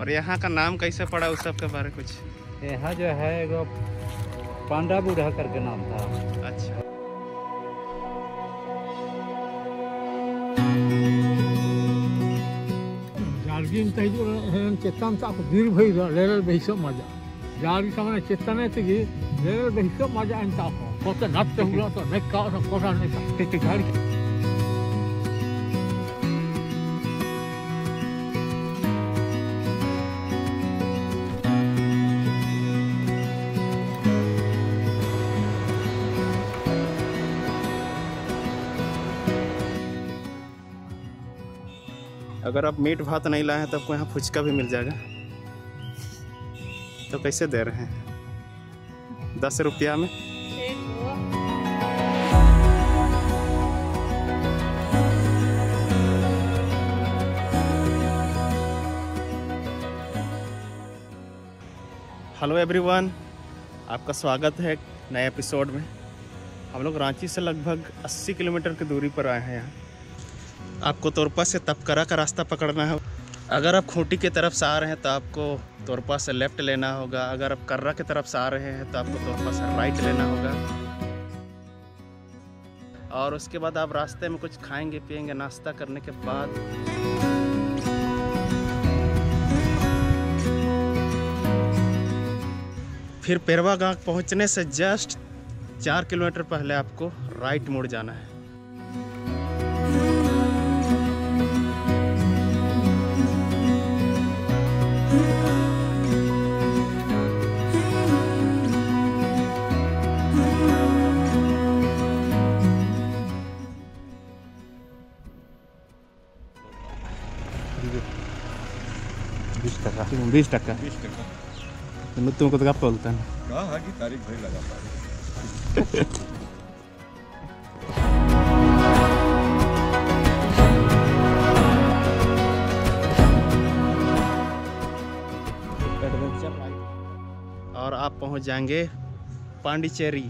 और यहाँ का नाम कैसे पड़ा उस सब के बारे कुछ? यहाँ जो है वो पांडा बूढ़ा करके नाम था। अच्छा। चेतन ताप दीर्घ भई लेरल बहिसो मज़ा। जार्गी सामने चेतने तगी बहिसो मज़ा तो नेक का और नेक अगर आप मीट भात नहीं लाए हैं तो आपको यहाँ फुचका भी मिल जाएगा। तो कैसे दे रहे हैं? दस रुपया में? हेलो एवरीवन, आपका स्वागत है नए एपिसोड में। हम लोग रांची से लगभग 80 किलोमीटर की दूरी पर आए हैं यहाँ। आपको तोरपा से तपकरा का रास्ता पकड़ना है। अगर आप खूंटी की तरफ़ से आ रहे हैं तो आपको तोरपा से लेफ़्ट लेना होगा। अगर आप कर्रा की तरफ़ से आ रहे हैं तो आपको तोरपा से राइट लेना होगा। और उसके बाद आप रास्ते में कुछ खाएँगे, पिएँगे नाश्ता करने के बाद। फिर पेरवा गाँव पहुँचने से जस्ट चार किलोमीटर पहले आपको राइट मोड़ जाना है। बीस टका बीस टका तुमको तो बोलता है की तारीख भाई लगा और आप पहुँच जाएँगे पांडिचेरी।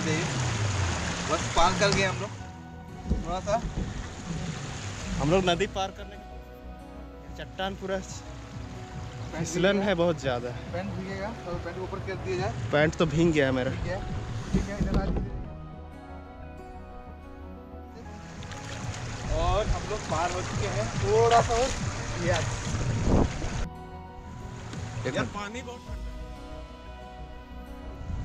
हो जाइए बस पार कर गए हम लोग। थोड़ा सा। हम लोग नदी पार करने के चट्टान पूरा फिसलन है। बहुत ज़्यादा। पेंट भीगेगा तो पेंट ऊपर कर दिया जाए। पैंट तो भीग गया है मेरा। ठीक है इधर आ। और हम लोग पार हो चुके हैं। थोड़ा सा और यस यार पानी बहुत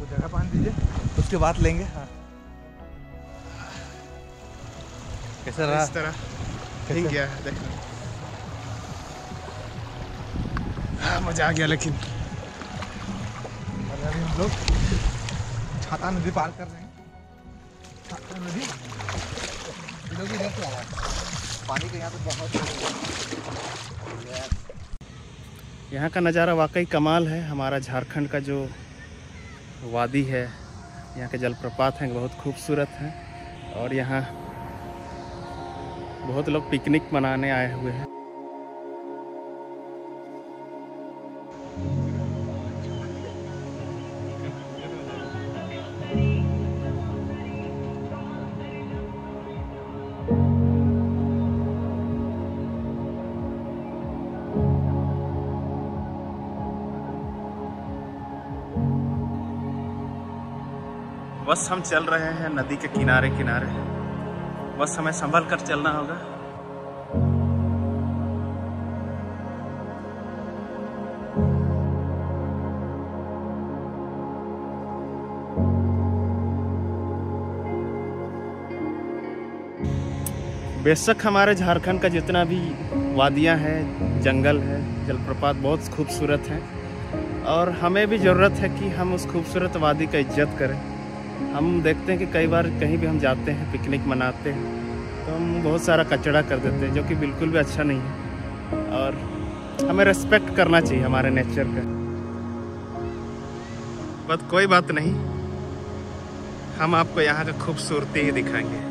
वो जगह पानी दीजिए। उसके बाद लेंगे। हाँ। कैसा रहा? इस तरह। भीग गया है देख हाँ मज़ा आ गया लेकिन। अभी हम लोग छाता नदी पार कर रहे हैं। छाता नदी? लोग इधर से आ रहा है। पानी का यहाँ पे बहुत यहाँ का नज़ारा वाकई कमाल है। हमारा झारखंड का जो वादी है। यहाँ के जलप्रपात हैं, बहुत खूबसूरत हैं। और यहाँ बहुत लोग पिकनिक मनाने आए हुए हैं। बस हम चल रहे हैं नदी के किनारे किनारे। बस हमें संभल कर चलना होगा। बेशक हमारे झारखंड का जितना भी वादियाँ हैं, जंगल है, जलप्रपात बहुत खूबसूरत हैं। और हमें भी ज़रूरत है कि हम उस खूबसूरत वादी का इज़्ज़त करें। हम देखते हैं कि कई बार कहीं भी हम जाते हैं पिकनिक मनाते हैं तो हम बहुत सारा कचरा कर देते हैं, जो कि बिल्कुल भी अच्छा नहीं है। और हमें रेस्पेक्ट करना चाहिए हमारे नेचर का बस कोई बात नहीं, हम आपको यहाँ का खूबसूरती ही दिखाएँगे।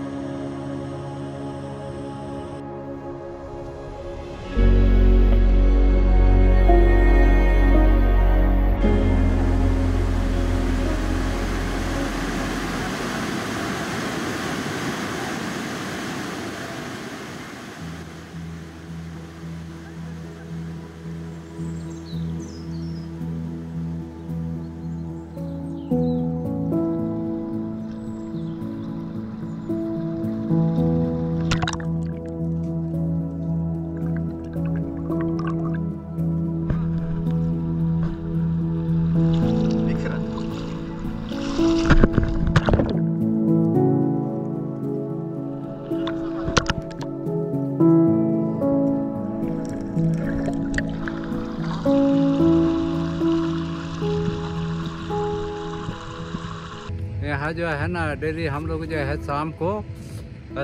यहाँ जो है ना डेली हम लोग जो है शाम को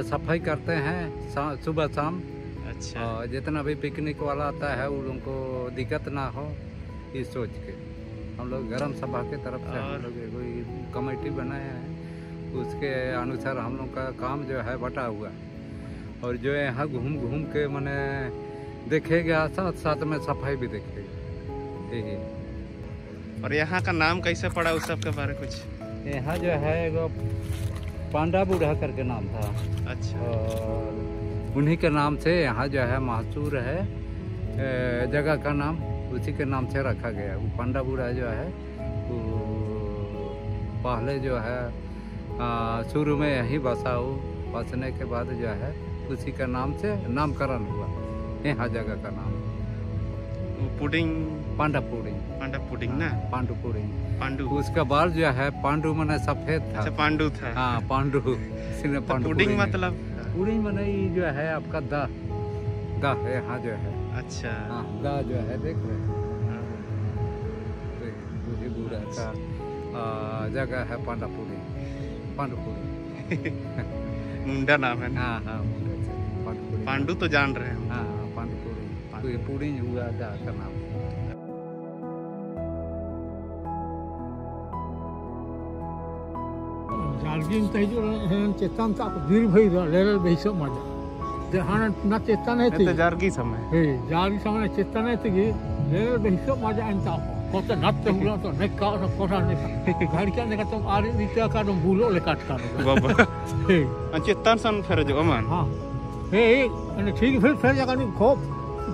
सफ़ाई करते हैं सुबह शाम। अच्छा। और जितना भी पिकनिक वाला आता है उन लोगों को दिक्कत ना हो ये सोच के। हम लोग गर्म सभा के तरफ़ से हम लोग कोई कमेटी बनाए हैं। उसके अनुसार हम लोग का काम जो है बटा हुआ है। और जो यहाँ घूम घूम के मैंने देखेगा साथ साथ में सफ़ाई भी देखेगा। यही है। और यहाँ का नाम कैसे पड़ा उस सब के बारे में कुछ? यहाँ जो है एगो पांडा बूढ़ा करके नाम था। अच्छा। और उन्हीं के नाम से यहाँ जो है महसूर है जगह का नाम उसी के नाम से रखा गया वो पांडा बूढ़ा जो है वो पहले जो है शुरू में यहीं बसा हो। बसने के बाद जो है उसी का नाम से नामकरण हुआ। यहाँ जगह का नाम। पुडिंग पांडा पुडिंग। पांडा पुडिंग ना? पांडु पुडिंग पांडू। उसका बाल जो है पांडु मैंने सफ़ेद था। अच्छा पांडू था। हाँ पांडु। इसलिए तो पांडु पुडिंग पुडिंग। मतलब? पूरी मनाई जो है आपका दा। दा है यहाँ जो है। अच्छा। हाँ दा जो है देख रहे। बूढ़ी बूढ़ा का जगह है पांडापुरी पांडुपुरी मुंडा नाम है ना? हाँ हाँ पांडू तो जान रहे हैं हाँ हाँ पांडुपुरी तो ये पूरी हुआ दा का नाम। ᱡᱟᱨᱜᱤᱱ ᱛᱟᱦᱤᱡᱩᱜ ᱦᱮᱱ ᱪᱮᱛᱟᱱ ᱛᱟᱯ ᱵᱤᱨ ᱵᱷᱟᱹᱭ ᱞᱮᱨᱮᱞ ᱵᱮᱥᱚ ᱢᱟᱡᱟ ᱡᱟᱦᱟᱱ ᱱᱟ ᱪᱮᱛᱟᱱ ᱦᱮ ये तो जारगी समय हे जारी सामने चेतन है तगी लेरल बेहिसो मजा अंता कोते नत्ते हुला तो नेका तो कोठा ने गाड़ी क्या ने तो आरे नीचे का दम बुलो ले काट का बाबा हे चेतन सन फिर जो अमन हां हे अने ठीक फिर फिर जगह नहीं खोप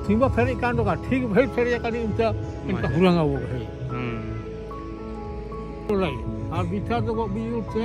थीमा फिर कांड का ठीक फिर फिर जगह नहीं इनका इनका हुलंगा वो है हम्म तो लाई और बिथा तो को भी उठे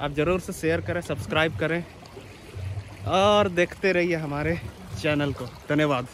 आप ज़रूर से शेयर करें सब्सक्राइब करें और देखते रहिए हमारे चैनल को। धन्यवाद।